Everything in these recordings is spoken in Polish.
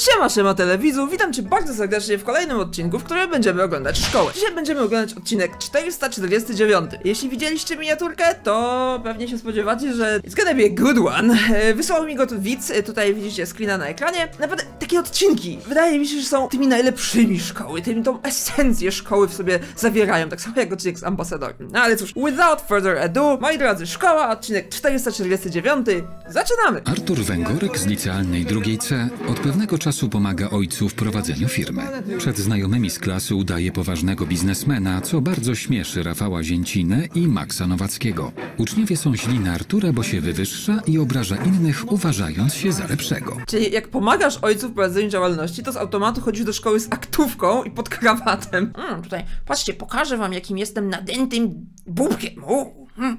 Siema, siema telewizów, witam cię bardzo serdecznie w kolejnym odcinku, w którym będziemy oglądać szkołę. Dzisiaj będziemy oglądać odcinek 449. Jeśli widzieliście miniaturkę, to pewnie się spodziewacie, że it's gonna be a good one. E, Wysłał mi go tu widz, e, tutaj widzicie screena na ekranie. Naprawdę, takie odcinki, wydaje mi się, że są tymi najlepszymi szkoły, tymi tą esencję szkoły w sobie zawierają, tak samo jak odcinek z ambasadorem. No ale cóż, without further ado, moi drodzy, szkoła, odcinek 449, zaczynamy! Artur Węgorek z licealnej drugiej C od pewnego czasu pomaga ojcu w prowadzeniu firmy. Przed znajomymi z klasy udaje poważnego biznesmena, co bardzo śmieszy Rafała Zięcinę i Maxa Nowackiego. Uczniowie są źli na Artura, bo się wywyższa i obraża innych, uważając się za lepszego. Czyli jak pomagasz ojcu w prowadzeniu działalności, to z automatu chodzisz do szkoły z aktówką i pod krawatem. Mm, tutaj, patrzcie, pokażę wam, jakim jestem nadętym bubkiem. U, mm.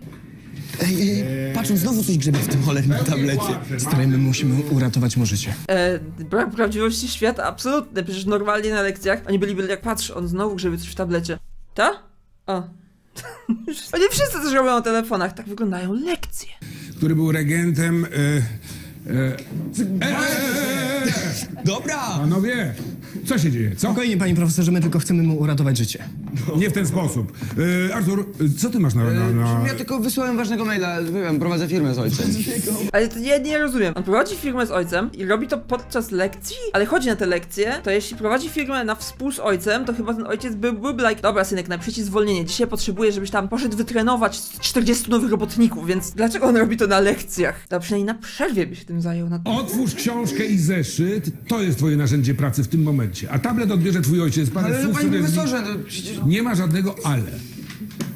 Ej, ej, patrz, on znowu coś grzebie w tym cholernym tablecie. Stary, my musimy uratować mu życie. E, brak prawdziwości świata absolutny. Przecież normalnie na lekcjach oni byli, byli jak patrz, on znowu grzebie coś w tablecie. Ta? O. Oni wszyscy też robią na telefonach. Tak wyglądają lekcje. który był regentem. E, e, e, e, e, e, Dobra! panowie, co się dzieje? Co? Spokojnie, panie profesorze, my tylko chcemy mu uratować życie. Nie w ten sposób. E, Artur, co ty masz na. na, na... Ja tylko wysłałem ważnego maila, wiem, prowadzę firmę z ojcem. Ale to ja nie rozumiem. On prowadzi firmę z ojcem i robi to podczas lekcji, ale chodzi na te lekcje, to jeśli prowadzi firmę na współ z ojcem, to chyba ten ojciec by, byłby like, dobra synek, napiszę ci zwolnienie, dzisiaj potrzebuję, żebyś tam poszedł wytrenować 40 nowych robotników, więc dlaczego on robi to na lekcjach? To przynajmniej na przerwie by się tym zajął. Na... Otwórz książkę i zeszyt. To jest twoje narzędzie pracy w tym momencie. A tablet odbierze twój ojciec. Parę Ale słów panie sobie profesorze, no przecież... Nie ma żadnego ale.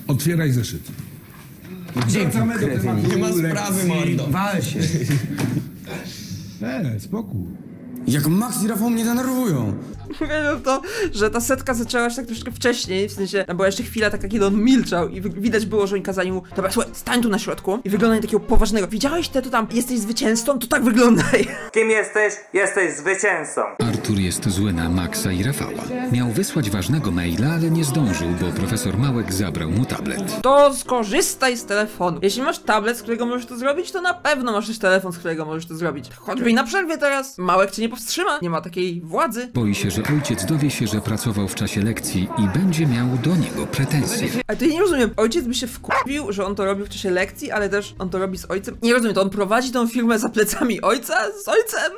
Otwieraj zeszyt. Wracamy do tematu Nie ma sprawy, mordo. Wal się. E, spokój. Jak Max i Rafał mnie denerwują. Uwielbiam to, że ta setka zaczęła się tak troszeczkę wcześniej, w sensie, tam była jeszcze chwila taka, kiedy on milczał i wi- widać było, że oni kazali mu, dobra, słuchaj, stań tu na środku i wyglądaj takiego poważnego. Widziałeś te tu tam, jesteś zwycięzcą? To tak wyglądaj. Kim jesteś? Jesteś zwycięzcą. Artur jest zły na Maxa i Rafała. Miał wysłać ważnego maila, ale nie zdążył, bo profesor Małek zabrał mu tablet. To skorzystaj z telefonu. Jeśli masz tablet, z którego możesz to zrobić, to na pewno masz też telefon, z którego możesz to zrobić. Choćby i na przerwie teraz. Małek cię nie powstrzyma, nie ma takiej władzy. Boi się, że ojciec dowie się, że pracował w czasie lekcji i będzie miał do niego pretensje. Ale to ja nie rozumiem. Ojciec by się wkurwił, że on to robi w czasie lekcji, ale też on to robi z ojcem. Nie rozumiem, to on prowadzi tą firmę za plecami ojca? Z ojcem?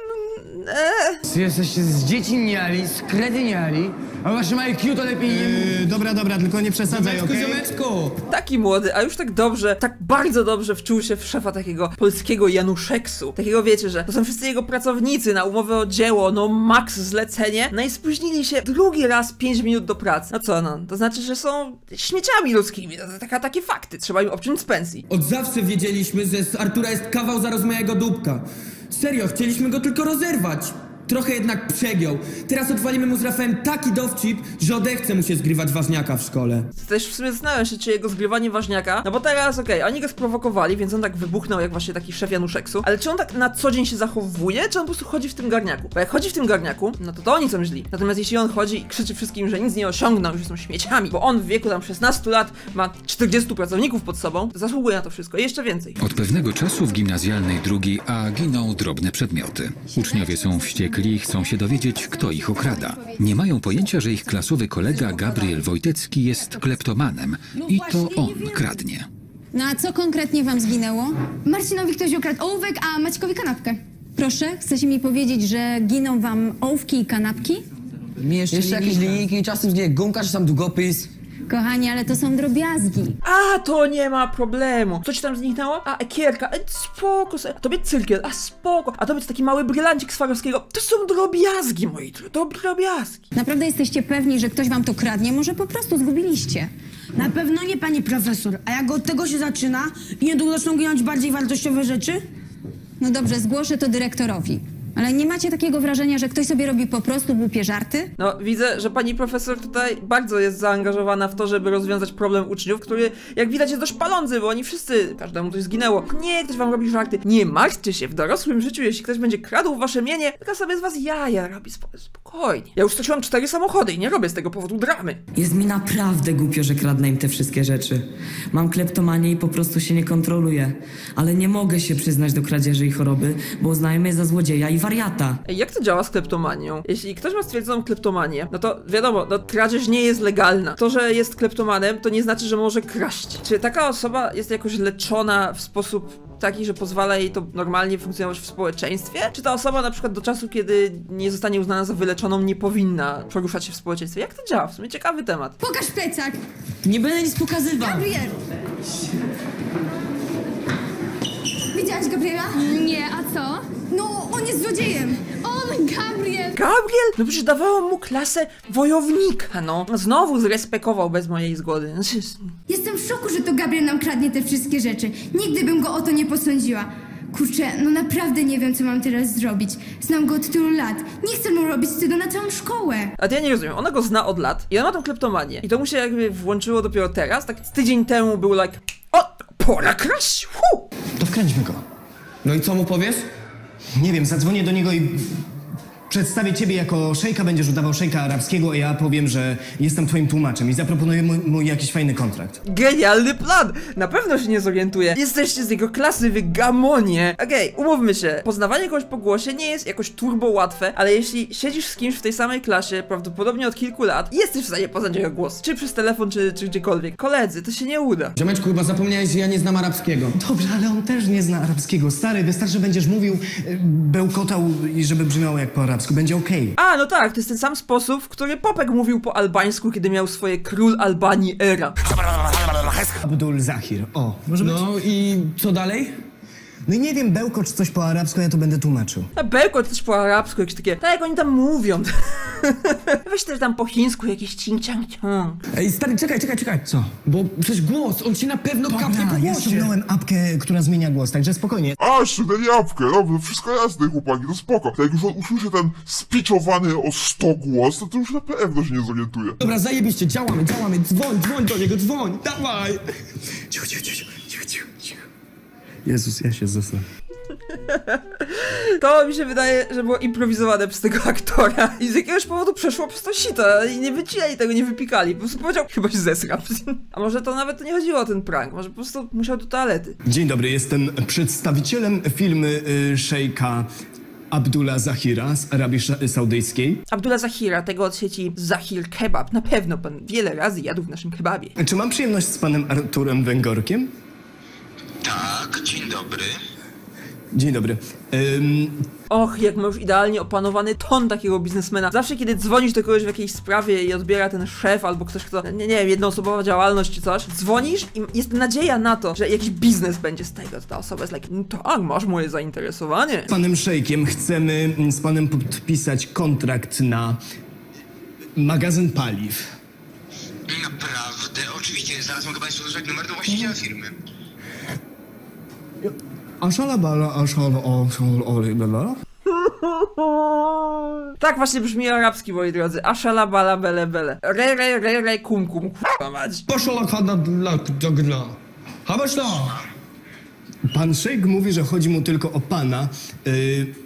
Jesteście zdziecinniali, skredyniali, a waszym IQ to lepiej nie Yy, dobra, dobra, tylko nie przesadzaj, okej? ziomeczku! Taki młody, a już tak dobrze, tak bardzo dobrze wczuł się w szefa takiego polskiego Januszeksu. Takiego wiecie, że to są wszyscy jego pracownicy na umowę o dzieło, no max zlecenie. No i spóźnili się drugi raz 5 minut do pracy. No co no, to znaczy, że są śmieciami ludzkimi. To taka, takie fakty, trzeba im obciąć z pensji. Od zawsze wiedzieliśmy, że z Artura jest kawał zaraz mojego dupka. Serio, chcieliśmy go tylko rozerwać. Trochę jednak przegiął. Teraz odwalimy mu z Rafałem taki dowcip, że odechce mu się zgrywać ważniaka w szkole. Też w sumie zastanawiam się, czy jego zgrywanie ważniaka, no bo teraz okej, oni go sprowokowali, więc on tak wybuchnął jak właśnie taki szef Januszeksu, ale czy on tak na co dzień się zachowuje, czy on po prostu chodzi w tym garniaku? Bo jak chodzi w tym garniaku, no to to oni są źli. Natomiast jeśli on chodzi i krzyczy wszystkim, że nic nie osiągnął, że są śmieciami, bo on w wieku tam 16 lat ma 40 pracowników pod sobą, to zasługuje na to wszystko i jeszcze więcej. Od pewnego czasu w gimnazjalnej drugiej A giną drobne przedmioty. Uczniowie są wściekli i chcą się dowiedzieć, kto ich okrada. Nie mają pojęcia, że ich klasowy kolega Gabriel Wojtecki jest kleptomanem i to on kradnie. No a co konkretnie wam zginęło? Marcinowi ktoś ukradł ołówek, a Maćkowi kanapkę. Proszę, chcecie mi powiedzieć, że giną wam ołówki i kanapki? Mi jeszcze, jakieś linijki, czasem zginie gumka, czy tam długopis. Kochani, ale to są drobiazgi. A, to nie ma problemu. Co ci tam zniknęło? A, ekierka. E, spoko. se- Tobie cyrkiel. A, spoko. A tobie to taki mały brylancik Swarowskiego. To są drobiazgi, moi drodzy. To drobiazgi. Naprawdę jesteście pewni, że ktoś wam to kradnie? Może po prostu zgubiliście? Na pewno nie, pani profesor. A jak od tego się zaczyna i niedługo zaczną ginąć bardziej wartościowe rzeczy? No dobrze, zgłoszę to dyrektorowi. Ale nie macie takiego wrażenia, że ktoś sobie robi po prostu głupie żarty? No, widzę, że pani profesor tutaj bardzo jest zaangażowana w to, żeby rozwiązać problem uczniów, który, jak widać, jest dość palący, bo oni wszyscy, każdemu coś zginęło. Nie, ktoś wam robi żarty. Nie martwcie się, w dorosłym życiu, jeśli ktoś będzie kradł wasze mienie, tylko sobie z was jaja robi spo- spokojnie. Ja już straciłam cztery samochody i nie robię z tego powodu dramy. Jest mi naprawdę głupio, że kradnę im te wszystkie rzeczy. Mam kleptomanię i po prostu się nie kontroluję. Ale nie mogę się przyznać do kradzieży i choroby, bo uznają mnie za złodzieja i wariata. Jak to działa z kleptomanią? Jeśli ktoś ma stwierdzoną kleptomanię, no to wiadomo, no kradzież nie jest legalna. To, że jest kleptomanem, to nie znaczy, że może kraść. Czy taka osoba jest jakoś leczona w sposób taki, że pozwala jej to normalnie funkcjonować w społeczeństwie? Czy ta osoba na przykład do czasu, kiedy nie zostanie uznana za wyleczoną, nie powinna poruszać się w społeczeństwie? Jak to działa? W sumie ciekawy temat. Pokaż plecak! Nie będę nic pokazywał. Gabriel! Widziałaś Gabriela? Nie, a co? No, on jest złodziejem! On, Gabriel! Gabriel? No przecież dawałam mu klasę wojownika, no. Znowu zrespekował bez mojej zgody. Jestem w szoku, że to Gabriel nam kradnie te wszystkie rzeczy. Nigdy bym go o to nie posądziła. Kurczę, no naprawdę nie wiem, co mam teraz zrobić. Znam go od tylu lat. Nie chcę mu robić wstydu na całą szkołę. A to ja nie rozumiem, ona go zna od lat i ona ma tą kleptomanię. I to mu się jakby włączyło dopiero teraz, tak z tydzień temu był like O, pora kraść! Hu! To wkręćmy go. No i co mu powiesz? Nie wiem, zadzwonię do niego i przedstawię ciebie jako szejka, będziesz udawał szejka arabskiego, a ja powiem, że jestem twoim tłumaczem i zaproponuję mu, mu jakiś fajny kontrakt. Genialny plan! Na pewno się nie zorientuje. Jesteście z jego klasy, wy gamonie! Okej, umówmy się. Poznawanie kogoś po głosie nie jest jakoś turbo łatwe, ale jeśli siedzisz z kimś w tej samej klasie, prawdopodobnie od kilku lat, jesteś w stanie poznać jego głos. Czy przez telefon, czy, czy gdziekolwiek. Koledzy, to się nie uda. Ziomeczku, chyba zapomniałeś, że ja nie znam arabskiego. Dobrze, ale on też nie zna arabskiego. Stary, wystarczy, będziesz mówił, y, bełkotał i żeby brzmiało jak po arabsku. Będzie okej. A, no tak, to jest ten sam sposób, w który Popek mówił po albańsku, kiedy miał swoje król Albanii era. Abdul Zahir. O, może być? No i co dalej? No i nie wiem, bełkocz coś po arabsku, ja to będę tłumaczył. A bełkot też po arabsku, jakieś takie, tak jak oni tam mówią. Weź też tam po chińsku jakieś cing ciang ciang. Ej, stary, czekaj, czekaj, czekaj. Co? Bo przecież głos, on się na pewno kapnie po Dobra, ja głosie. ściągnąłem apkę, która zmienia głos, także spokojnie. A, ściągnęli jabłkę, dobrze, wszystko jasne, chłopaki, to spoko. Jak już on usłyszy ten spiczowany o 100 głos, to, to już na pewno się nie zorientuje. Dobra, zajebiście, działamy, działamy. Dzwoń, dzwoń do niego, dzwoń, dawaj. Cicho, cicho, cicho. Jezus, ja się zasnę. To mi się wydaje, że było improwizowane przez tego aktora i z jakiegoś powodu przeszło przez to sito i nie wycinali tego, nie wypikali. Po prostu powiedział, chyba się zesram. A może to nawet nie chodziło o ten prank, może po prostu musiał do toalety. Dzień dobry, jestem przedstawicielem firmy y, szejka Abdullah Zahira z Arabii Saudyjskiej. Abdullah Zahira, tego od sieci Zahir Kebab. Na pewno pan wiele razy jadł w naszym kebabie. Czy mam przyjemność z panem Arturem Węgorkiem? Tak, dzień dobry. Dzień dobry. Ym, Och, jak ma już idealnie opanowany ton takiego biznesmena. Zawsze kiedy dzwonisz do kogoś w jakiejś sprawie i odbiera ten szef albo ktoś, kto, nie, nie wiem, jednoosobowa działalność czy coś, dzwonisz i jest nadzieja na to, że jakiś biznes będzie z tego. To ta osoba jest like, no tak, masz moje zainteresowanie. z panem szejkiem chcemy mm, z panem podpisać kontrakt na magazyn paliw. Naprawdę, oczywiście, zaraz mogę Państwu dodać numer do właściciela firmy. Aszalabala, aszala, aszala, Tak właśnie brzmi arabski, moi drodzy. Ashala bala bele bele. Re re re re kum kum. Kurwa mać. Poszła kada dla dogla. Habasz Pan szejk mówi, że chodzi mu tylko o pana. Yy,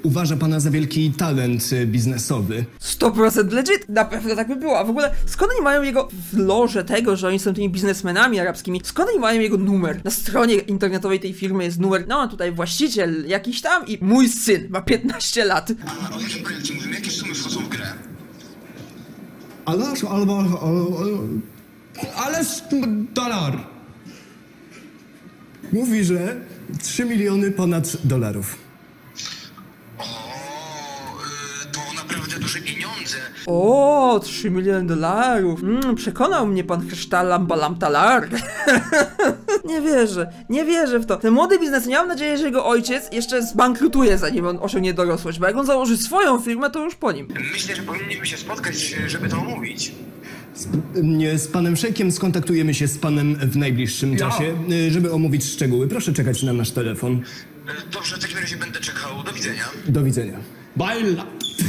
uważa pana za wielki talent y, biznesowy. 100% legit, na pewno tak by było. A w ogóle, skąd oni mają jego w loże tego, że oni są tymi biznesmenami arabskimi? Skąd oni mają jego numer? Na stronie internetowej tej firmy jest numer, no tutaj właściciel jakiś tam i mój syn ma 15 lat. A o jakim projekcie mówimy? Jakie sumy wchodzą w grę? Alasz, albo, Ależ dolar. Mówi, że 3 miliony ponad dolarów. O, y, to naprawdę duże pieniądze. O, 3 miliony dolarów. Mm, przekonał mnie pan Krysztalam Balam Talar. nie wierzę, nie wierzę w to. Ten młody biznes, miałem nadzieję, że jego ojciec jeszcze zbankrutuje zanim on osiągnie dorosłość, bo jak on założy swoją firmę, to już po nim. Myślę, że powinniśmy się spotkać, żeby to omówić. Nie, z panem szejkiem skontaktujemy się z panem w najbliższym czasie, y, żeby omówić szczegóły. Proszę czekać na nasz telefon. Y, Dobrze, w takim razie będę czekał. Do widzenia. Do widzenia. Baila.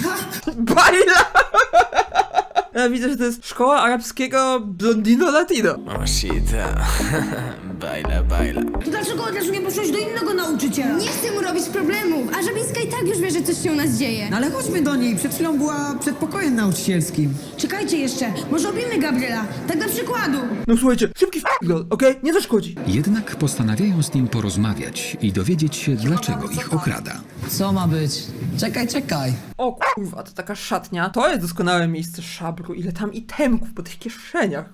Baila! Ja widzę, że to jest szkoła arabskiego blondino latino. O shit, baila, baila. To dlaczego, dlaczego nie poszłeś do innego nauczyciela? Nie chcę mu robić problemów, a Żabińska i tak już wie, że coś się u nas dzieje. No ale chodźmy do niej, przed chwilą była przed pokojem nauczycielskim. Czekajcie jeszcze, może objemy Gabriela, tak dla przykładu. No słuchajcie, szybki f***gol, okej? Nie zaszkodzi. Jednak postanawiają z nim porozmawiać i dowiedzieć się, dlaczego ich okrada. Co ma być? Czekaj, czekaj. O kurwa, to taka szatnia. To jest doskonałe miejsce Ile tam itemków po tych kieszeniach.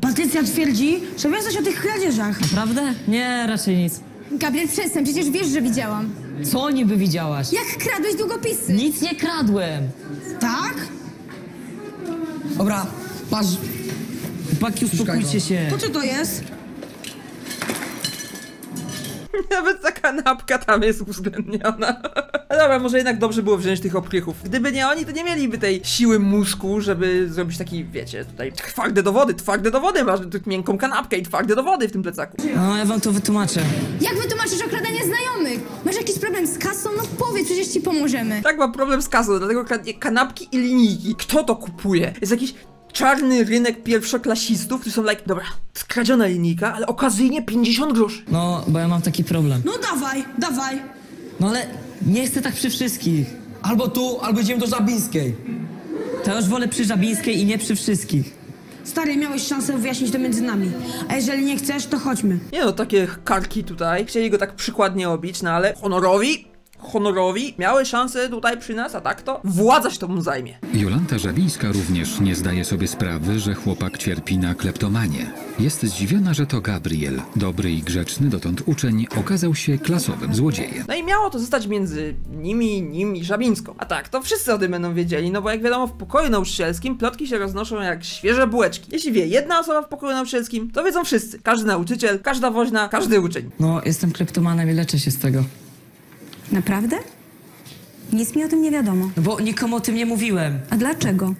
Patrycja twierdzi, że wiesz coś o tych kradzieżach. Prawda? Nie, raczej nic. Gabriel, przestań, przecież wiesz, że widziałam. Co niby widziałaś? Jak kradłeś długopisy? Nic nie kradłem. Tak? Dobra, patrz. Chłopaki, uspokójcie się. To co to jest? Nawet ta kanapka tam jest uwzględniona. No Dobra, może jednak dobrze było wziąć tych oprychów. Gdyby nie oni, to nie mieliby tej siły mózgu, żeby zrobić taki, wiecie, tutaj twarde dowody, twarde dowody, masz tu miękką kanapkę i twarde dowody w tym plecaku. No, ja wam to wytłumaczę. Jak wytłumaczysz okradanie znajomych? Masz jakiś problem z kasą? No powiedz, przecież ci pomożemy. Tak, mam problem z kasą, dlatego kradnie kanapki i linijki. Kto to kupuje? Jest jakiś czarny rynek pierwszoklasistów, którzy są like, dobra, skradziona linijka, ale okazyjnie 50 groszy. No, bo ja mam taki problem. No dawaj, dawaj. No ale nie chcę tak przy wszystkich. Albo tu, albo idziemy do Żabińskiej. To ja już wolę przy Żabińskiej i nie przy wszystkich. Stary, miałeś szansę wyjaśnić to między nami. A jeżeli nie chcesz, to chodźmy. Nie no, takie karki tutaj. Chcieli go tak przykładnie obić, no ale honorowi, honorowi miały szansę tutaj przy nas, a tak to władza się tobą zajmie. Jolanta Żabińska również nie zdaje sobie sprawy, że chłopak cierpi na kleptomanię. Jest zdziwiona, że to Gabriel, dobry i grzeczny dotąd uczeń, okazał się klasowym złodziejem. No i miało to zostać między nimi, nim i Żabińską. A tak, to wszyscy o tym będą wiedzieli, no bo jak wiadomo w pokoju nauczycielskim plotki się roznoszą jak świeże bułeczki. Jeśli wie jedna osoba w pokoju nauczycielskim, to wiedzą wszyscy. Każdy nauczyciel, każda woźna, każdy uczeń. No, jestem kleptomanem i leczę się z tego. Naprawdę? Nic mi o tym nie wiadomo. No bo nikomu o tym nie mówiłem. A dlaczego?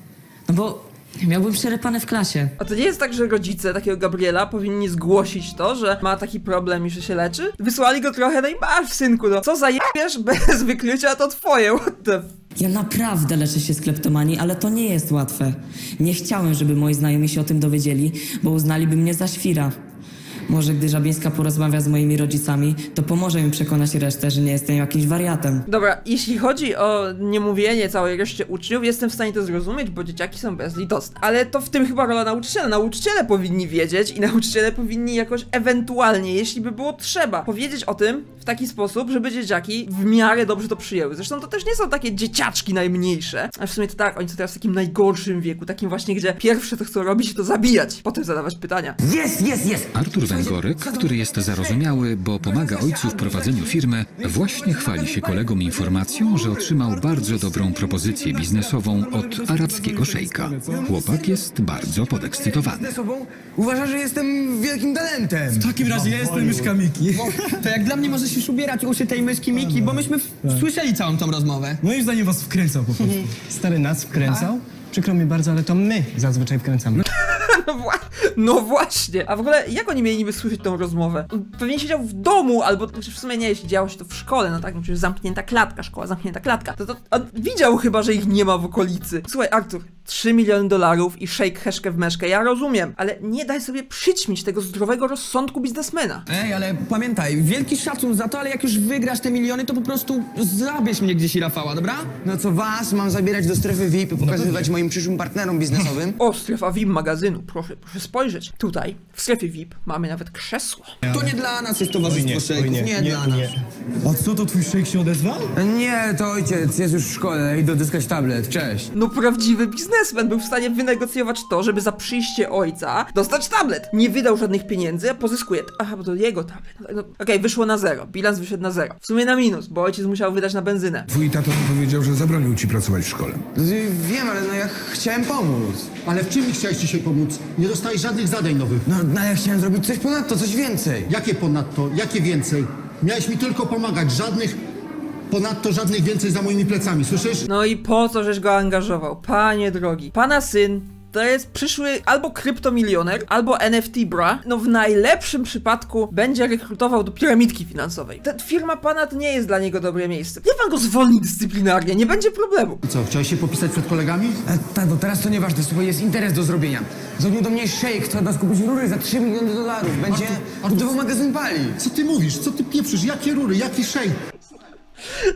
No bo miałbym przerepane w klasie. A to nie jest tak, że rodzice takiego Gabriela powinni zgłosić to, że ma taki problem i że się leczy? Wysłali go trochę, no i masz, synku, no. Co zajebiesz bez wykrycia, to twoje, what the. Ja naprawdę leczę się z kleptomanii, ale to nie jest łatwe. Nie chciałem, żeby moi znajomi się o tym dowiedzieli, bo uznaliby mnie za świra. Może gdy Żabińska porozmawia z moimi rodzicami, to pomoże mi przekonać resztę, że nie jestem jakimś wariatem. Dobra, jeśli chodzi o niemówienie całej reszcie uczniów, jestem w stanie to zrozumieć, bo dzieciaki są bezlitosne. Ale to w tym chyba rola nauczyciela. Nauczyciele powinni wiedzieć i nauczyciele powinni jakoś ewentualnie, jeśli by było trzeba, powiedzieć o tym w taki sposób, żeby dzieciaki w miarę dobrze to przyjęły. Zresztą to też nie są takie dzieciaczki najmniejsze. A w sumie to tak, oni są teraz w takim najgorszym wieku, takim właśnie, gdzie pierwsze co chcą robić to zabijać, potem zadawać pytania. Jest, jest, jest. Artur Węgorek, który jest zarozumiały, bo pomaga ojcu w prowadzeniu firmy, właśnie chwali się kolegom informacją, że otrzymał bardzo dobrą propozycję biznesową od arabskiego szejka. Chłopak jest bardzo podekscytowany. Uważa, że jestem wielkim talentem. W takim razie ja jestem myszka Miki. To jak dla mnie możesz już ubierać uszy tej myszki Miki, bo myśmy w- słyszeli całą tą rozmowę. Moim zdaniem was wkręcał po prostu. Stary nas wkręcał? Przykro mi bardzo, ale to my zazwyczaj wkręcamy. No, wła- no właśnie. A w ogóle jak oni mieli niby słyszeć tą rozmowę? On pewnie siedział w domu, albo znaczy w sumie nie, jeśli działo się to w szkole, no tak, no przecież zamknięta klatka, szkoła zamknięta klatka. To, to on widział chyba, że ich nie ma w okolicy. Słuchaj, Artur, 3 miliony dolarów i shake heszkę w meszkę, ja rozumiem, ale nie daj sobie przyćmić tego zdrowego rozsądku biznesmena. Ej, ale pamiętaj, wielki szacun za to, ale jak już wygrasz te miliony, to po prostu zabierz mnie gdzieś i Rafała, dobra? No co was mam zabierać do strefy VIP i pokazywać moim przyszłym partnerom biznesowym? O, strefa VIP magazynu, proszę, proszę spojrzeć. Tutaj, w strefie VIP, mamy nawet krzesło. To nie dla nas jest towarzystwo szejków, nie, dla nas. A co, to twój szejk się odezwał? Nie, to ojciec jest już w szkole i dodyskać tablet. Cześć. No prawdziwy biznesmen był w stanie wynegocjować to, żeby za przyjście ojca dostać tablet. Nie wydał żadnych pieniędzy, a pozyskuje. Aha, bo to jego tablet. No, no, Okej, wyszło na zero. Bilans wyszedł na zero. W sumie na minus, bo ojciec musiał wydać na benzynę. Twój tato mi powiedział, że zabronił ci pracować w szkole. Wiem, ale no ja chciałem pomóc. Ale w czym chciałeś dzisiaj pomóc? Nie dostałeś żadnych zadań nowych. No, no ja chciałem zrobić coś ponadto, coś więcej. Jakie ponadto? Jakie więcej? Miałeś mi tylko pomagać. Żadnych ponadto, żadnych więcej za moimi plecami, słyszysz? No i po co żeś go angażował? Panie drogi. Pana syn to jest przyszły albo kryptomilioner, albo NFT bra. No w najlepszym przypadku będzie rekrutował do piramidki finansowej. Ta firma pana to nie jest dla niego dobre miejsce. Nie pan go zwolni dyscyplinarnie, nie będzie problemu. Co, chciałeś się popisać przed kolegami? E, tak, no teraz to nieważne, słuchaj, jest interes do zrobienia. Dzwonił do mnie szejk, chce od nas kupić rury za 3 miliony dolarów. Będzie budował magazyn pali. Co ty mówisz? Co ty pieprzysz? Jakie rury? Jaki szejk?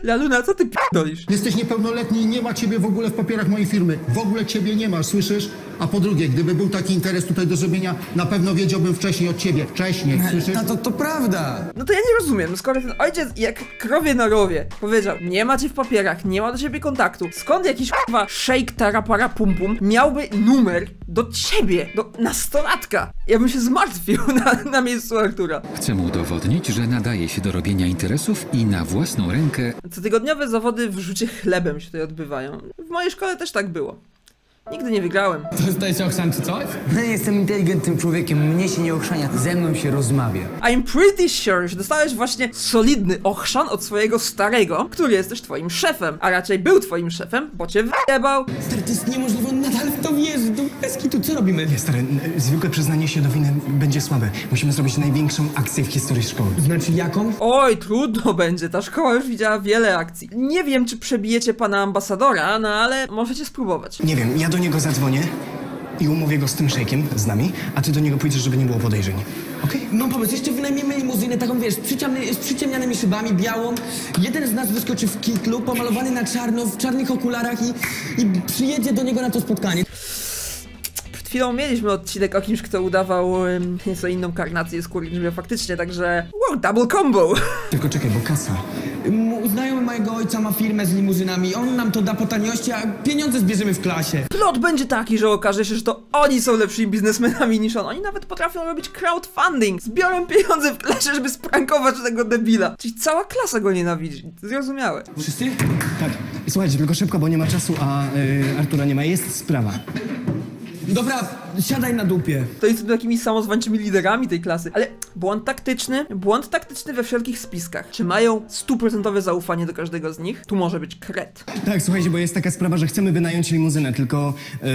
Laluna, co ty p***dolisz? Jesteś niepełnoletni i nie ma ciebie w ogóle w papierach mojej firmy. W ogóle ciebie nie ma, słyszysz? A po drugie, gdyby był taki interes tutaj do zrobienia, na pewno wiedziałbym wcześniej od ciebie. Wcześniej, słyszysz? Tato, to prawda. No to ja nie rozumiem, skoro ten ojciec jak krowie na rowie powiedział, nie ma cię w papierach, nie ma do ciebie kontaktu, skąd jakiś k***wa shake tarapara pum pum miałby numer do ciebie, do nastolatka? Ja bym się zmartwił na, na miejscu Artura. Chce mu udowodnić, że nadaje się do robienia interesów i na własną rękę Cotygodniowe zawody w rzucie chlebem się tutaj odbywają. W mojej szkole też tak było. Nigdy nie wygrałem. Dostajesz ochrzan czy coś? No, jestem inteligentnym człowiekiem, mnie się nie ochrzania, ze mną się rozmawia. I'm pretty sure, że dostałeś właśnie solidny ochrzan od swojego starego, który jest też twoim szefem, a raczej był twoim szefem, bo cię wyjebał. Stary, to jest niemożliwe, on nadal w to wierzy. To bez kitu, co robimy? Nie, stary, zwykłe przyznanie się do winy będzie słabe. Musimy zrobić największą akcję w historii szkoły. Znaczy jaką? Oj, trudno będzie, ta szkoła już widziała wiele akcji. Nie wiem, czy przebijecie pana ambasadora, no ale możecie spróbować. Nie wiem, ja do niego zadzwonię i umówię go z tym szejkiem, z nami, a ty do niego pójdziesz, żeby nie było podejrzeń. Okej? Mam pomysł, jeszcze wynajmiemy limuzynę taką, wiesz, z, przyciemny, z przyciemnianymi szybami, białą. Jeden z nas wyskoczy w kitlu, pomalowany na czarno, w czarnych okularach i, i przyjedzie do niego na to spotkanie. Przed chwilą mieliśmy odcinek o kimś, kto udawał nieco inną karnację skóry niż miał faktycznie, także... Wow, double combo! Tylko czekaj, bo kasa. M- Znajomy mojego ojca ma firmę z limuzynami, on nam to da po taniości, a pieniądze zbierzemy w klasie. Plot będzie taki, że okaże się, że to oni są lepszymi biznesmenami niż on. Oni nawet potrafią robić crowdfunding. Zbiorą pieniądze w klasie, żeby sprankować tego debila. Czyli cała klasa go nienawidzi. Zrozumiałe. Wszyscy? Tak. Słuchajcie, tylko szybko, bo nie ma czasu, a y, Artura nie ma. Jest sprawa. Dobra, siadaj na dupie. To jest takimi samozwańczymi liderami tej klasy. Ale błąd taktyczny, błąd taktyczny we wszelkich spiskach. Czy mają stuprocentowe zaufanie do każdego z nich? Tu może być kret. Tak, słuchajcie, bo jest taka sprawa, że chcemy wynająć limuzynę, tylko y,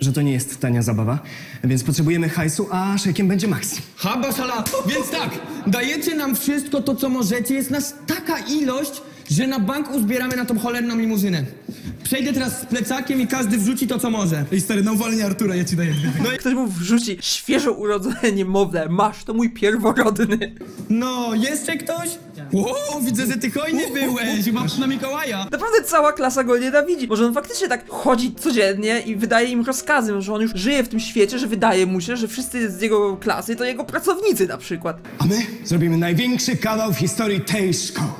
że to nie jest tania zabawa, więc potrzebujemy hajsu, a szejkiem będzie Maxi. Haba szala, więc tak, dajecie nam wszystko to, co możecie, jest nas taka ilość, że na bank uzbieramy na tą cholerną limuzynę. Przejdę teraz z plecakiem i każdy wrzuci to, co może. Ej stary, na uwalenie Artura, ja ci daję. No i ktoś mu wrzuci świeżo urodzone niemowlę. Masz, to mój pierworodny. No, jeszcze ktoś? Wow, widzę, że ty hojny byłeś, chyba na Mikołaja. Naprawdę cała klasa go nienawidzi. Może on faktycznie tak chodzi codziennie i wydaje im rozkazy, że on już żyje w tym świecie, że wydaje mu się, że wszyscy z jego klasy to jego pracownicy na przykład. A my zrobimy największy kawał w historii tej szkoły.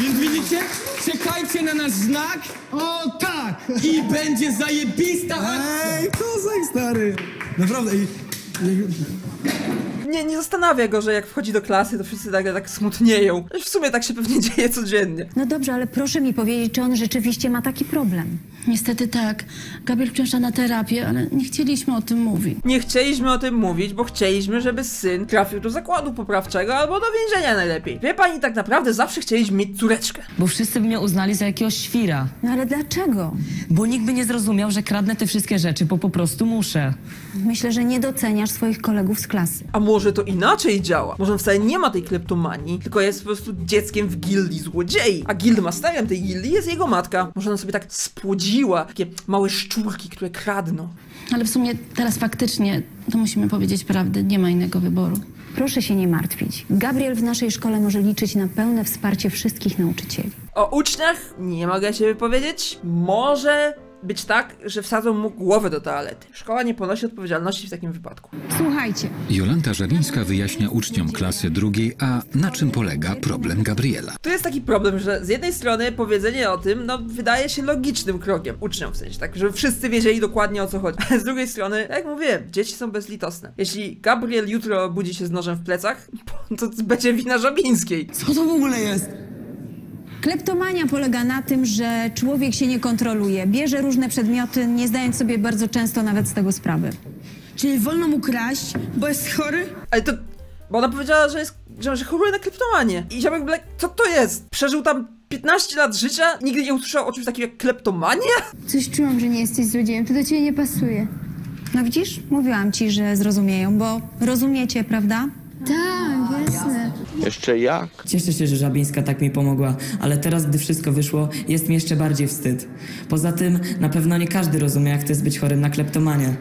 Więc widzicie? Czekajcie na nasz znak O tak! i będzie zajebista akcja. Ej, kozak stary. Naprawdę, ej. Nie, nie zastanawia go, że jak wchodzi do klasy, to wszyscy nagle tak smutnieją. W sumie tak się pewnie dzieje codziennie. No dobrze, ale proszę mi powiedzieć, czy on rzeczywiście ma taki problem. Niestety tak. Gabriel wciąż na terapię, ale nie chcieliśmy o tym mówić. Nie chcieliśmy o tym mówić, bo chcieliśmy, żeby syn trafił do zakładu poprawczego albo do więzienia najlepiej. Wie pani, tak naprawdę zawsze chcieliśmy mieć córeczkę. Bo wszyscy by mnie uznali za jakiegoś świra. No ale dlaczego? Bo nikt by nie zrozumiał, że kradnę te wszystkie rzeczy, bo po prostu muszę. Myślę, że nie doceniasz swoich kolegów z klasy. A może to inaczej działa? Może on wcale nie ma tej kleptomanii, tylko jest po prostu dzieckiem w gildii złodziei. A guildmasterem tej gildii jest jego matka. Może ona sobie tak spłodziła takie małe szczurki, które kradną. Ale w sumie teraz faktycznie, to musimy powiedzieć prawdę, nie ma innego wyboru. Proszę się nie martwić. Gabriel w naszej szkole może liczyć na pełne wsparcie wszystkich nauczycieli. O uczniach nie mogę się wypowiedzieć. Może być tak, że wsadzą mu głowę do toalety. Szkoła nie ponosi odpowiedzialności w takim wypadku. Słuchajcie, Jolanta Żabińska wyjaśnia uczniom klasy drugiej, a na czym polega problem Gabriela. Tu jest taki problem, że z jednej strony powiedzenie o tym, no, wydaje się logicznym krokiem uczniom, w sensie tak, żeby wszyscy wiedzieli dokładnie o co chodzi. Ale z drugiej strony, jak mówiłem, dzieci są bezlitosne. Jeśli Gabriel jutro budzi się z nożem w plecach, to będzie wina Żabińskiej. Co to w ogóle jest? Kleptomania polega na tym, że człowiek się nie kontroluje, bierze różne przedmioty, nie zdając sobie bardzo często nawet z tego sprawy. czyli wolno mu kraść, bo jest chory? Ale to, bo ona powiedziała, że jest, że, że choruje na kleptomanię. I ziomek Black, co to jest? Przeżył tam 15 lat życia nigdy nie usłyszał o czymś takim jak kleptomania? Coś czułam, że nie jesteś złodziejem. To do ciebie nie pasuje. No widzisz? Mówiłam ci, że zrozumieją, bo rozumiecie, prawda? Tak, jasne. Jeszcze jak? Cieszę się, że Żabińska tak mi pomogła, ale teraz, gdy wszystko wyszło, jest mi jeszcze bardziej wstyd. Poza tym, na pewno nie każdy rozumie, jak to jest być chorym na kleptomanię.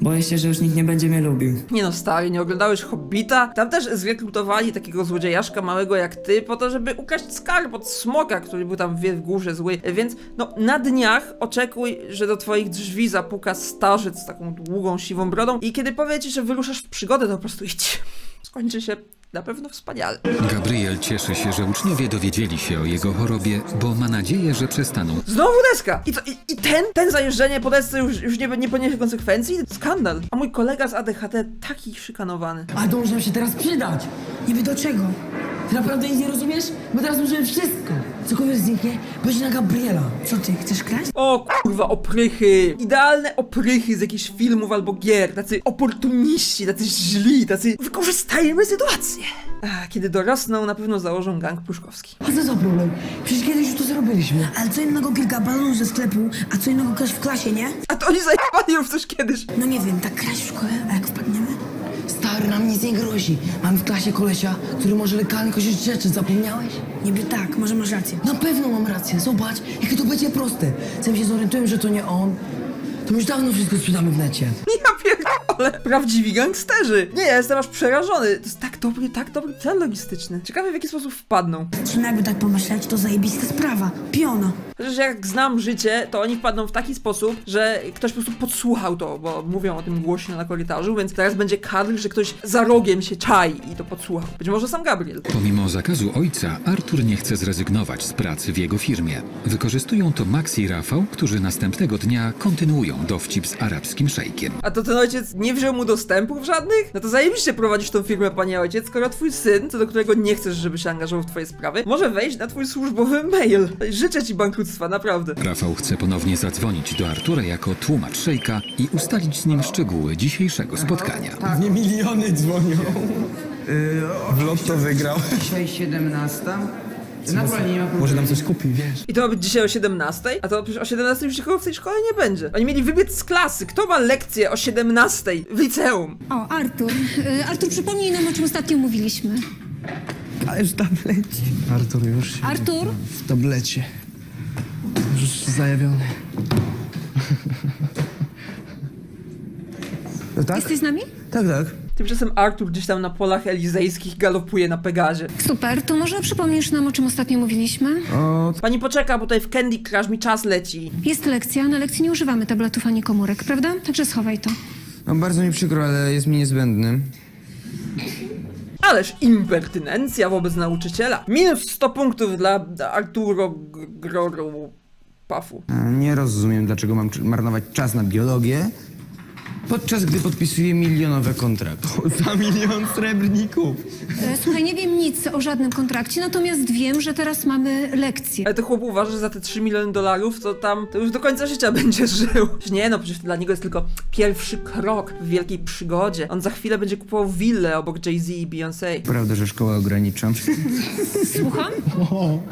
Boję się, że już nikt nie będzie mnie lubił. Nie no, stary, nie oglądałeś Hobbita? Tam też zrekrutowali takiego złodziejaszka małego jak ty, po to, żeby ukraść skarb od smoka, który był tam w górze zły. Więc, no, na dniach oczekuj, że do twoich drzwi zapuka starzec z taką długą, siwą brodą i kiedy powie ci, że wyruszasz w przygodę, to po prostu idź. Skończy się na pewno wspaniale. Gabriel cieszy się, że uczniowie dowiedzieli się o jego chorobie, bo ma nadzieję, że przestaną Znowu deska! I, co, i, i ten, ten zajeżdżenie po desce już, już nie, nie poniesie konsekwencji? Skandal. A mój kolega z ADHD taki szykanowany. A dążę nam się teraz przydać. Niby do czego? Ty naprawdę nic nie rozumiesz? Bo teraz możemy wszystko. Cokolwiek zniknie, będzie na Gabriela. Co ty, chcesz kraść? O kurwa, oprychy! Idealne oprychy z jakichś filmów albo gier. Tacy oportuniści, tacy źli, tacy wykorzystajmy sytuację. A, kiedy dorosną, na pewno założą gang pruszkowski. A co za problem? Przecież kiedyś już to zrobiliśmy. Ale co innego kilka balonów ze sklepu, a co innego kraść w klasie, nie? A to oni zajebali już coś kiedyś. No nie wiem, tak kraść w szkole, a jak wpadniemy? Stary, nam nic nie grozi. Mam w klasie kolesia, który może legalnie kosić rzeczy, zapomniałeś? Niby tak, może masz rację. Na pewno mam rację, zobacz, jakie to będzie proste. Zanim się zorientuję, że to nie on, to już dawno wszystko sprzedamy w necie. Ja pierdolę. Prawdziwi gangsterzy. Nie, ja jestem aż przerażony. To jest tak dobry, tak dobry cel logistyczny. Ciekawe w jaki sposób wpadną. Czy jakby tak pomyśleć, to zajebista sprawa. Piona. Chociaż jak znam życie, to oni wpadną w taki sposób, że ktoś po prostu podsłuchał to, bo mówią o tym głośno na korytarzu, więc teraz będzie kadr, że ktoś za rogiem się czai i to podsłuchał. Być może sam Gabriel. Pomimo zakazu ojca, Artur nie chce zrezygnować z pracy w jego firmie. Wykorzystują to Max i Rafał, którzy następnego dnia kontynuują dowcip z arabskim szejkiem. A to ten ojciec nie wziął mu dostępów żadnych? No to zajebiście prowadzisz tą firmę, panie ojciec, skoro twój syn, co do którego nie chcesz, żeby się angażował w twoje sprawy, może wejść na twój służbowy mail. Życzę ci bankructwa, naprawdę. Rafał chce ponownie zadzwonić do Artura jako tłumacz szejka i ustalić z nim szczegóły dzisiejszego spotkania. Nie miliony dzwonią. W lotto wygrał. Dzisiaj 17. Naturalnie nie ma problemu. Może nam coś kupi, wiesz. I to ma być dzisiaj o 17? A to przecież o 17 już nikogo w tej szkole nie będzie. Oni mieli wybiec z klasy. Kto ma lekcję o 17 w liceum? O, Artur. Y, Artur, przypomnij nam, o czym ostatnio mówiliśmy. Ale w tablecie. Artur już się Artur? w tablecie. Już zajawiony. No tak? Jesteś z nami? Tak, tak. Tymczasem Artur gdzieś tam na polach elizejskich galopuje na Pegazie. Super, to może przypomnisz nam, o czym ostatnio mówiliśmy? O, Pani poczeka, bo tutaj w Candy Crush mi czas leci. Jest lekcja, na lekcji nie używamy tabletów ani komórek, prawda? Także schowaj to. No bardzo mi przykro, ale jest mi niezbędny. Ależ impertynencja wobec nauczyciela. Minus 100 punktów dla Arturo Groru Pafu. Nie rozumiem, dlaczego mam marnować czas na biologię, podczas gdy podpisuję milionowe kontrakty. za milion srebrników. E, Słuchaj, nie wiem nic o żadnym kontrakcie, natomiast wiem, że teraz mamy lekcję. Ale to chłop uważa, że za te 3 miliony dolarów to tam to już do końca życia będzie żył. Nie no, przecież dla niego jest tylko pierwszy krok w wielkiej przygodzie. On za chwilę będzie kupował willę obok Jay-Z i Beyoncé. Prawda, że szkołę ograniczam. Słucham?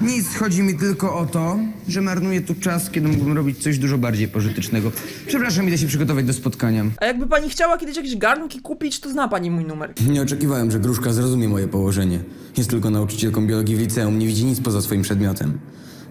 Nic, chodzi mi tylko o to, że marnuję tu czas, kiedy mógłbym robić coś dużo bardziej pożytecznego. Przepraszam, idę się przygotować do spotkania. Jakby pani chciała kiedyś jakieś garnki kupić, to zna pani mój numer. Nie oczekiwałem, że Gruszka zrozumie moje położenie. Jest tylko nauczycielką biologii w liceum, nie widzi nic poza swoim przedmiotem.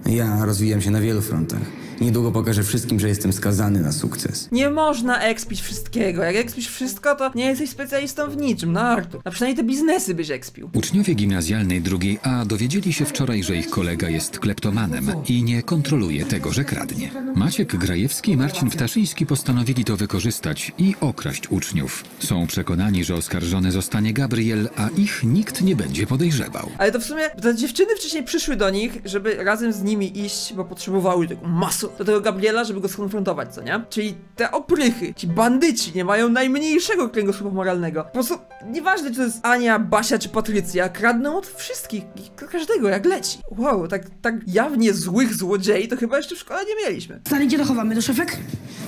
Ja rozwijam się na wielu frontach. Niedługo pokażę wszystkim, że jestem skazany na sukces. Nie można ekspić wszystkiego. Jak ekspisz wszystko, to nie jesteś specjalistą w niczym, no Artur. A przynajmniej te biznesy byś ekspił. Uczniowie gimnazjalnej drugiej A dowiedzieli się wczoraj, że ich kolega jest kleptomanem i nie kontroluje tego, że kradnie. Maciek Grajewski i Marcin Wtaszyński postanowili to wykorzystać i okraść uczniów. Są przekonani, że oskarżony zostanie Gabriel, a ich nikt nie będzie podejrzewał. Ale to w sumie te dziewczyny wcześniej przyszły do nich, żeby razem z nimi iść, bo potrzebowały tego masu do tego Gabriela, żeby go skonfrontować, co nie? Czyli te oprychy, ci bandyci nie mają najmniejszego kręgosłupa moralnego. Po prostu nieważne, czy to jest Ania, Basia czy Patrycja, kradną od wszystkich, i każdego jak leci. Wow, tak, tak jawnie złych złodziei to chyba jeszcze w szkole nie mieliśmy. Stary, gdzie to chowamy? Do szafek?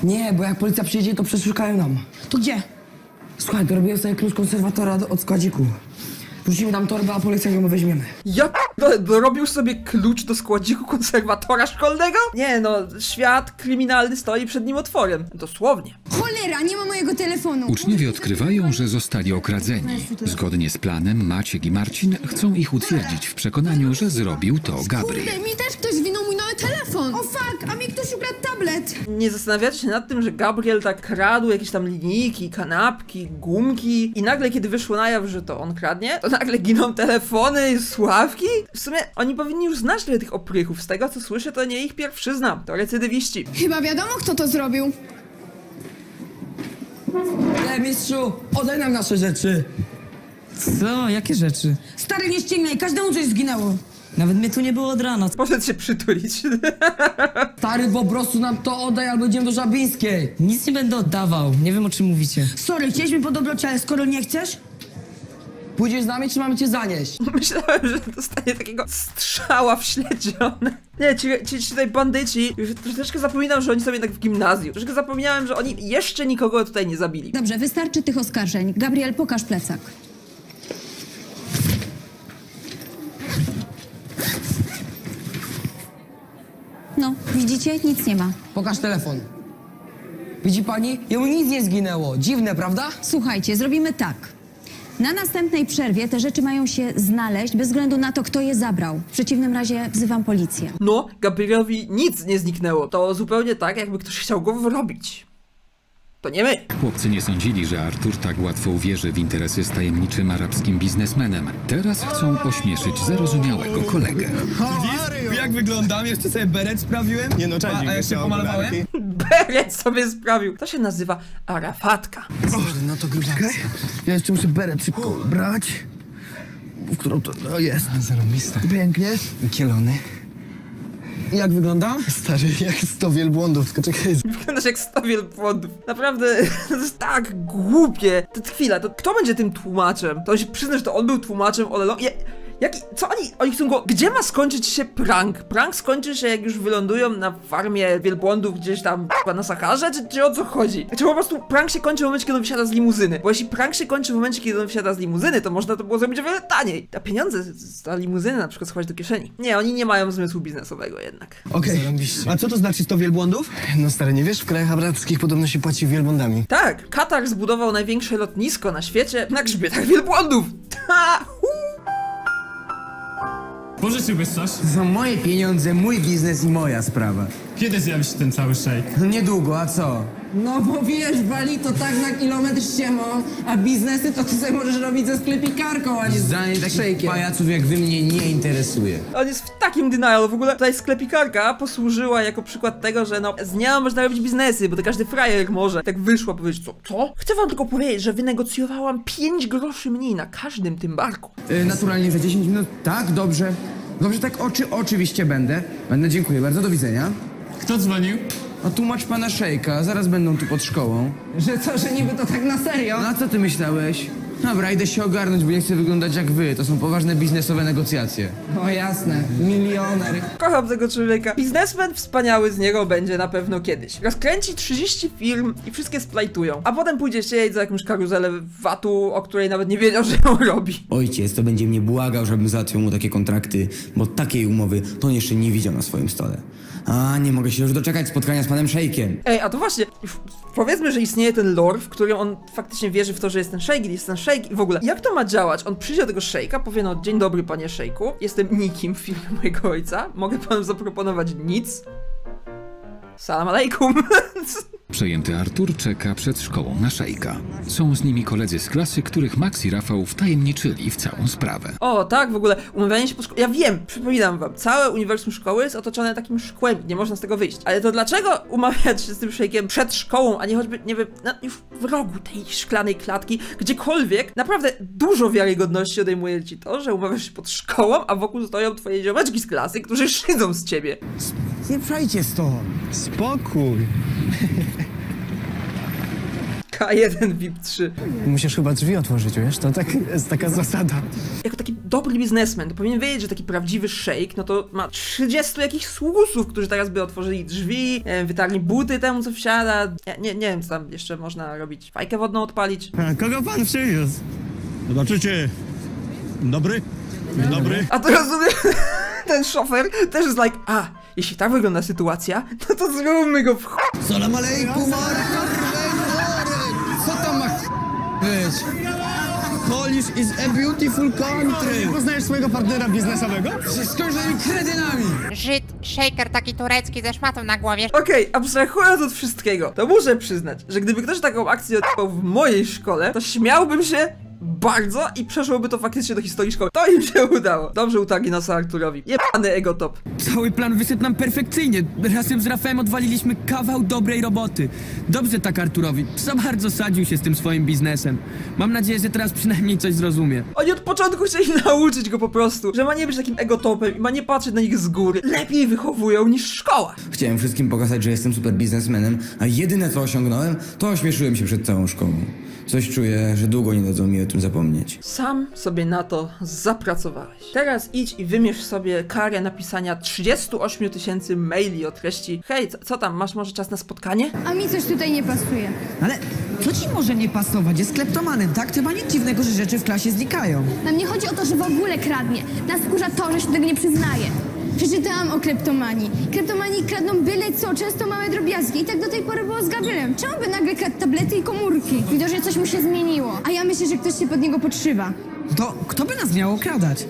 Nie, bo jak policja przyjedzie, to przeszukają nam. To gdzie? Słuchaj, dorobiłem sobie klucz konserwatora do- od składziku. Wrócimy tam torbę, a policjant ją weźmiemy. Ja p- dorobił sobie klucz do składziku konserwatora szkolnego? Nie no, świat kryminalny stoi przed nim otworem. Dosłownie. Cholera, nie ma mojego telefonu. Uczniowie odkrywają, że zostali okradzeni. Zgodnie z planem Maciek i Marcin chcą ich utwierdzić w przekonaniu, że zrobił to Gabriel. Kurde, mi też ktoś zwinął mój nowy telefon. O fuck, a mi ktoś ukradł tablet. Nie zastanawiacie się nad tym, że Gabriel tak kradł jakieś tam linijki, kanapki, gumki i nagle kiedy wyszło na jaw, że to on kradnie, to nagle giną telefony i słuchawki? W sumie oni powinni już znać trochę tych oprychów. Z tego co słyszę, to nie ich pierwszyzna, to recydywiści. Chyba wiadomo, kto to zrobił. E, mistrzu, oddaj nam nasze rzeczy. Co? Jakie rzeczy? Stary, nie ściemniaj, każdemu coś zginęło. Nawet mnie tu nie było od rana. Poszedł się przytulić. Stary, po prostu nam to oddaj, albo idziemy do Żabińskiej. Nic nie będę oddawał. Nie wiem o czym mówicie. Sorry, chcieliśmy po dobroci, ale skoro nie chcesz... Pójdziesz z nami, czy mamy cię zanieść? Myślałem, że dostanie takiego strzała w śledzione. Nie, ci, ci, ci tutaj bandyci, już troszeczkę zapominam, że oni są jednak w gimnazjum. Troszeczkę zapomniałem, że oni jeszcze nikogo tutaj nie zabili. Dobrze, wystarczy tych oskarżeń. Gabriel, pokaż plecak. No, widzicie? Nic nie ma. Pokaż telefon. Widzi pani? Jemu nic nie zginęło. Dziwne, prawda? Słuchajcie, zrobimy tak. Na następnej przerwie te rzeczy mają się znaleźć bez względu na to, kto je zabrał. W przeciwnym razie wzywam policję. No, Gabrielowi nic nie zniknęło. To zupełnie tak, jakby ktoś chciał go wrobić. To nie my. Chłopcy nie sądzili, że Artur tak łatwo uwierzy w interesy z tajemniczym arabskim biznesmenem. Teraz chcą ośmieszyć zarozumiałego kolegę. Jak wyglądam? Jeszcze sobie beret sprawiłem? Nie no, cześć, A jeszcze pomalowałem? Beret sobie sprawił. To się nazywa Arafatka. No to gruba Ja jeszcze muszę beret szybko brać. W którą to... O, jest. Zarobiste. Pięknie. Kielony. Jak wygląda? Stary, jak sto wielbłądów. Tylko czekaj. Wyglądasz jak sto wielbłądów. Naprawdę, to jest tak głupie. To chwila, to kto będzie tym tłumaczem? To on się przyzna, że to on był tłumaczem, ale no, ja, jaki, co oni, oni chcą go, gdzie ma skończyć się prank? Prank skończy się jak już wylądują na farmie wielbłądów gdzieś tam chyba na Saharze, czy, czy o co chodzi? Czy po prostu prank się kończy w momencie, kiedy on wysiada z limuzyny? Bo jeśli prank się kończy w momencie, kiedy on wysiada z limuzyny, to można to było zrobić o wiele taniej. A pieniądze z za limuzyny na przykład schować do kieszeni. Nie, oni nie mają zmysłu biznesowego jednak. Okej. Zarąbiście. A co to znaczy sto wielbłądów? No stary, nie wiesz, w krajach arabskich podobno się płaci wielbłądami. Tak, Katar zbudował największe lotnisko na świecie na grzbietach wielbłądów. Ha! Pożyczyłbyś coś? To są moje pieniądze, mój biznes i moja sprawa. Kiedy zjawi się ten cały szejk? No niedługo, a co? No bo wiesz, wali to tak na kilometr ściemą, a biznesy to ty sobie możesz robić ze sklepikarką, a nie z Zdanie takich szejkiem. pajaców jak wy mnie nie interesuje. On jest w takim denial, w ogóle tutaj sklepikarka posłużyła jako przykład tego, że no z nią można robić biznesy, bo to każdy frajer może. Tak wyszła powiedzieć, co? Co? Chcę wam tylko powiedzieć, że wynegocjowałam 5 groszy mniej na każdym tym barku. Y, naturalnie za 10 minut, tak, dobrze. Dobrze, tak, oczy, oczywiście będę. Będę, dziękuję bardzo, do widzenia. Kto dzwonił? A tłumacz pana Szejka, zaraz będą tu pod szkołą. Że co, że niby to tak na serio? No a co ty myślałeś? Dobra, idę się ogarnąć, bo nie chcę wyglądać jak wy. To są poważne biznesowe negocjacje. O jasne, milioner. Kocham tego człowieka. Biznesmen wspaniały z niego będzie na pewno kiedyś. Rozkręci 30 firm i wszystkie splajtują. A potem pójdzie siedzieć za jakąś karuzelę VAT-u, o której nawet nie wiedział, że ją robi. Ojciec to będzie mnie błagał, żebym załatwił mu takie kontrakty, bo takiej umowy to on jeszcze nie widział na swoim stole. A, nie mogę się już doczekać spotkania z panem Szejkiem. Ej, a to właśnie, powiedzmy, że istnieje ten lore, w którym on faktycznie wierzy w to, że jest ten szejk, jest ten szejk i w ogóle. Jak to ma działać? On przyjdzie do tego szejka, powie no, dzień dobry panie szejku, jestem nikim w filmie mojego ojca, mogę panu zaproponować nic? Salam alejkum. Przejęty Artur czeka przed szkołą na szejka. Są z nimi koledzy z klasy, których Max i Rafał wtajemniczyli w całą sprawę. O, tak, w ogóle umawianie się po szkole. Ja wiem, przypominam wam, całe uniwersum szkoły jest otoczone takim szkłem, nie można z tego wyjść. Ale to dlaczego umawiać się z tym szejkiem przed szkołą, a nie choćby, nie wiem, na, już w rogu tej szklanej klatki, gdziekolwiek? Naprawdę dużo wiarygodności odejmuje ci to, że umawiasz się pod szkołą, a wokół stoją twoje ziomeczki z klasy, którzy szydzą z ciebie. Nie przejdzie stąd. Spokój. K1 VIP 3. Musisz chyba drzwi otworzyć, wiesz? To tak, jest taka zasada. Jako taki dobry biznesmen, to powinien wiedzieć, że taki prawdziwy szejk, no to ma 30 jakichś sługusów, którzy teraz by otworzyli drzwi, wiem, wytarli buty temu, co wsiada. Nie, nie, nie wiem, co tam jeszcze można robić. Fajkę wodną odpalić. A kogo pan przywiózł? Zobaczycie. Dobry? Dobry? A to rozumiem, ten szofer też jest like, a, jeśli tak wygląda sytuacja, no to zróbmy go w ch... Salam alejkum, być? Polish is a beautiful country. Poznajesz swojego partnera biznesowego? Wszystko że kredynami. Żyd, shaker taki turecki ze szmatą na głowie. Okej, abstrahując od wszystkiego, to muszę przyznać, że gdyby ktoś taką akcję odpał w mojej szkole, to śmiałbym się bardzo i przeszłoby to faktycznie do historii szkoły. To im się udało. Dobrze utargi nosa Arturowi. Jebany egotop. Cały plan wyszedł nam perfekcyjnie. Razem z Rafałem odwaliliśmy kawał dobrej roboty. Dobrze tak Arturowi. Za bardzo sadził się z tym swoim biznesem. Mam nadzieję, że teraz przynajmniej coś zrozumie. Oni od początku chcieli nauczyć go po prostu, że ma nie być takim egotopem i ma nie patrzeć na nich z góry. Lepiej wychowują niż szkoła. Chciałem wszystkim pokazać, że jestem super biznesmenem, a jedyne co osiągnąłem, to ośmieszyłem się przed całą szkołą. Coś czuję, że długo nie dadzą mi o tym zapomnieć. Sam sobie na to zapracowałeś. Teraz idź i wymierz sobie karę napisania 38 tysięcy maili o treści Hej, co, co tam, masz może czas na spotkanie? A mi coś tutaj nie pasuje. Ale co ci może nie pasować? Jest kleptomanem, tak? Chyba nic dziwnego, że rzeczy w klasie znikają. Nam nie chodzi o to, że w ogóle kradnie. Nas wkurza to, że się tego nie przyznaje. Przeczytałam o kleptomanii. Kleptomanii kradną byle co, często małe drobiazgi. I tak do tej pory było z Gabrielem. Czemu by nagle kradł tablety i komórki? Widzę, że coś mu się zmieniło. A ja myślę, że ktoś się pod niego podszywa. To kto by nas miał okradać?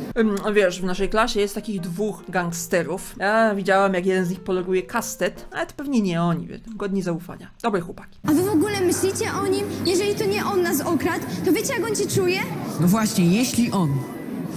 Wiesz, w naszej klasie jest takich dwóch gangsterów. Ja widziałam, jak jeden z nich pologuje kastet, ale to pewnie nie oni, wie, godni zaufania. Dobre chłopaki. A wy w ogóle myślicie o nim? Jeżeli to nie on nas okradł, to wiecie jak on się czuje? No właśnie, jeśli on.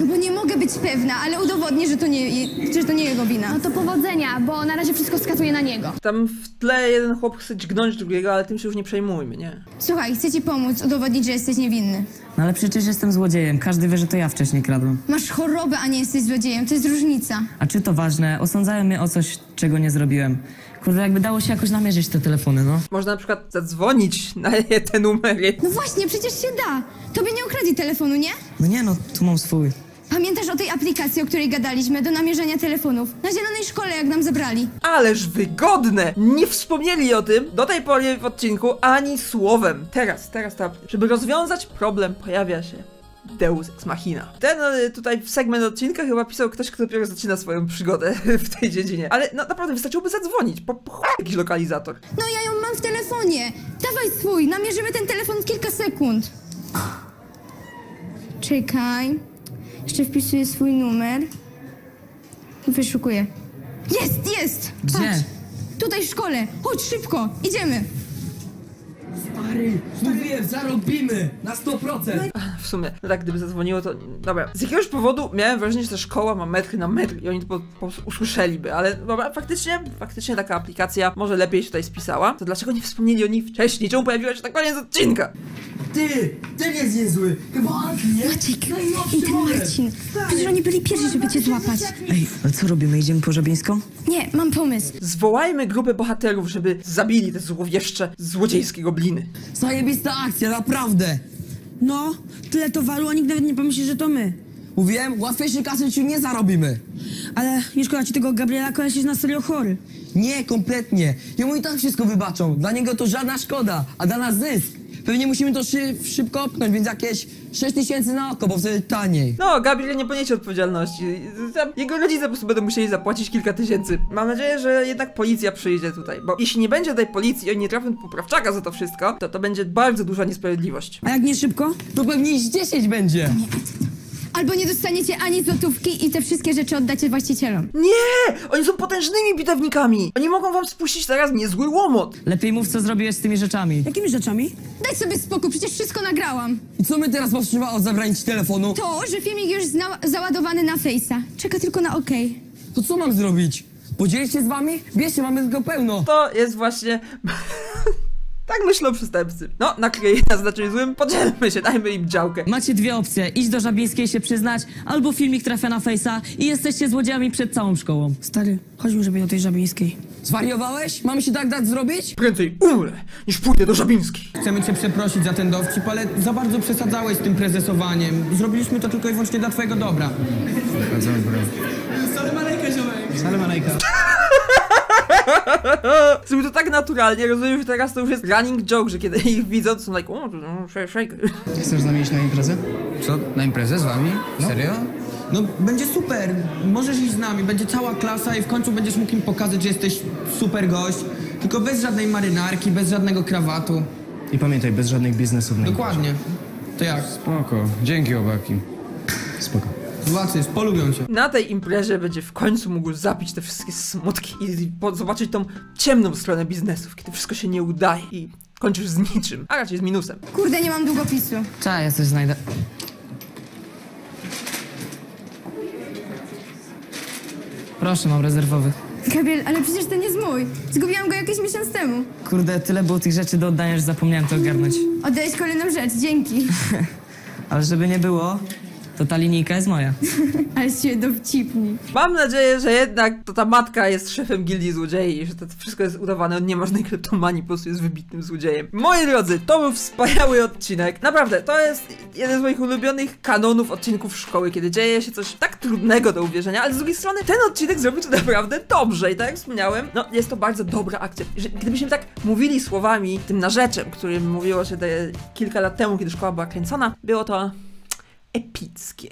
No bo nie mogę być pewna, ale udowodnię, że to nie, że to nie jego wina. No to powodzenia, bo na razie wszystko skazuje na niego. Tam w tle jeden chłop chce dźgnąć drugiego, ale tym się już nie przejmujmy, nie? Słuchaj, chcę ci pomóc, udowodnić, że jesteś niewinny. No ale przecież jestem złodziejem. Każdy wie, że to ja wcześniej kradłem. Masz chorobę, a nie jesteś złodziejem, to jest różnica. A czy to ważne? Osądzają mnie o coś, czego nie zrobiłem. Kurde, jakby dało się jakoś namierzyć te telefony, no. Można na przykład zadzwonić na te numery. No właśnie, przecież się da. Tobie nie ukradli telefonu, nie? No nie no, tu mam swój. Pamiętasz o tej aplikacji, o której gadaliśmy, do namierzenia telefonów? Na zielonej szkole, jak nam zabrali. Ależ wygodne! Nie wspomnieli o tym do tej pory w odcinku ani słowem. Teraz, teraz ta, żeby rozwiązać problem pojawia się Deus Ex Machina. Ten e, tutaj segment odcinka chyba pisał ktoś, kto dopiero zaczyna swoją przygodę w tej dziedzinie. Ale no, naprawdę wystarczyłoby zadzwonić, po, po chuj jakiś lokalizator. No ja ją mam w telefonie. Dawaj swój, namierzymy ten telefon w kilka sekund. Czekaj. Jeszcze wpisuję swój numer. Wyszukuję. Jest, jest! Gdzie? Patrz. Tutaj w szkole. Chodź szybko, idziemy. Stary, mówiłem, zarobimy na 100%. W sumie, no tak, gdyby zadzwoniło, to. Dobra. Z jakiegoś powodu miałem wrażenie, że ta szkoła ma metry na metr i oni to po, po prostu usłyszeliby, ale dobra, faktycznie, faktycznie taka aplikacja może lepiej się tutaj spisała. To dlaczego nie wspomnieli o niej wcześniej? Czemu pojawiła się na koniec odcinka? Ty, ten jest niezły. Chyba Anki, nie? Maciek, Najnowszy i ten. Marcin. Przecież oni byli pierwsi, żeby cię złapać. Ej, ale co robimy? Idziemy po Żabińską? Nie, mam pomysł. Zwołajmy grupę bohaterów, żeby zabili te złowieszcze, złodziejskie gobliny. Zajebista akcja, naprawdę. No, tyle towaru, a nikt nawet nie pomyśli, że to my. Mówiłem, łatwiejszej kasy ci nie zarobimy. Ale nie szkoda ci tego Gabriela, koleś jest na serio chory. Nie, kompletnie. Jemu i tak wszystko wybaczą. Dla niego to żadna szkoda, a dla nas zysk. Pewnie musimy to szy szybko opnąć, więc jakieś 6 tysięcy na oko, bo wtedy taniej. No, Gabriel nie poniesie odpowiedzialności. Tam Jego rodzice po prostu będą musieli zapłacić kilka tysięcy. Mam nadzieję, że jednak policja przyjdzie tutaj, bo jeśli nie będzie tej policji i oni nie trafią do poprawczaka za to wszystko, to to będzie bardzo duża niesprawiedliwość. A jak nie szybko? To pewnie z 10 będzie. Albo nie dostaniecie ani złotówki i te wszystkie rzeczy oddacie właścicielom. Nie! Oni są potężnymi bitewnikami! Oni mogą wam spuścić teraz niezły łomot! Lepiej mów, co zrobiłeś z tymi rzeczami. Jakimi rzeczami? Daj sobie spokój, przecież wszystko nagrałam. I co my teraz powstrzyma od zabrania ci telefonu? To, że filmik już zna- załadowany na Face'a. Czeka tylko na OK. To co mam zrobić? Podzielić się z wami? Bierzcie, mamy tego pełno. To jest właśnie... tak myślą przestępcy. No, nakryj nas na czymś złym, podzielmy się, dajmy im działkę. Macie dwie opcje. Iść do Żabińskiej się przyznać, albo filmik trafia na Face'a i jesteście złodziejami przed całą szkołą. Stary, chodźmy żeby do tej żabińskiej. Zwariowałeś? Mamy się tak dać zrobić? Prędzej umrę, niż pójdę do Żabińskiej. Chcemy cię przeprosić za ten dowcip, ale za bardzo przesadzałeś z tym prezesowaniem. Zrobiliśmy to tylko i wyłącznie dla twojego dobra. Salam alejka, ziomek. Salam alejka. Zrobił to tak naturalnie, rozumiem, że teraz to już jest running joke, że kiedy ich widzą, to są like, o, to no, sh- shaker. Chcesz z nami iść na imprezę? Co? Na imprezę z wami? Serio? No, będzie super. Możesz iść z nami, będzie cała klasa i w końcu będziesz mógł im pokazać, że jesteś super gość. Tylko bez żadnej marynarki, bez żadnego krawatu. I pamiętaj, bez żadnych biznesów na Dokładnie. To jak? Spoko. Dzięki, chłopaki. Spoko. Zobaczysz, polubią cię. Na tej imprezie będzie w końcu mógł zapić te wszystkie smutki i zobaczyć tą ciemną stronę biznesów, kiedy wszystko się nie udaje i kończysz z niczym, a raczej z minusem. Kurde, nie mam długopisu. Cześć, ja coś znajdę. Proszę, mam rezerwowy. Gabriel, ale przecież ten jest mój. Zgubiłam go jakiś miesiąc temu. Kurde, tyle było tych rzeczy do oddania, że zapomniałem to ogarnąć. Oddałeś kolejną rzecz, dzięki. Ale żeby nie było, to ta linijka jest moja. Ale się dowcipni. Mam nadzieję, że jednak to ta matka jest szefem gildii złodziei i że to wszystko jest udawane, on nie ma żadnej kleptomanii, po prostu jest wybitnym złodziejem. Moi drodzy, to był wspaniały odcinek. Naprawdę, to jest jeden z moich ulubionych kanonów odcinków szkoły, kiedy dzieje się coś tak trudnego do uwierzenia, ale z drugiej strony ten odcinek zrobił to naprawdę dobrze i tak jak wspomniałem, no jest to bardzo dobra akcja. Że, gdybyśmy tak mówili słowami, tym narzeczem, którym mówiło się te kilka lat temu, kiedy szkoła była kręcona, było to epickie.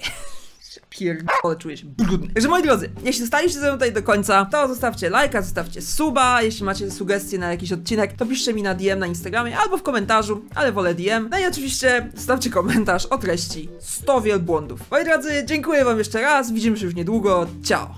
Pierdolę, czuję się brudny. Także moi drodzy, jeśli zostaliście ze mną tutaj do końca, to zostawcie lajka, zostawcie suba. Jeśli macie sugestie na jakiś odcinek, to piszcie mi na DM na Instagramie albo w komentarzu, ale wolę DM. No i oczywiście zostawcie komentarz o treści 100 wielbłądów. Moi drodzy, dziękuję wam jeszcze raz, widzimy się już niedługo. Ciao!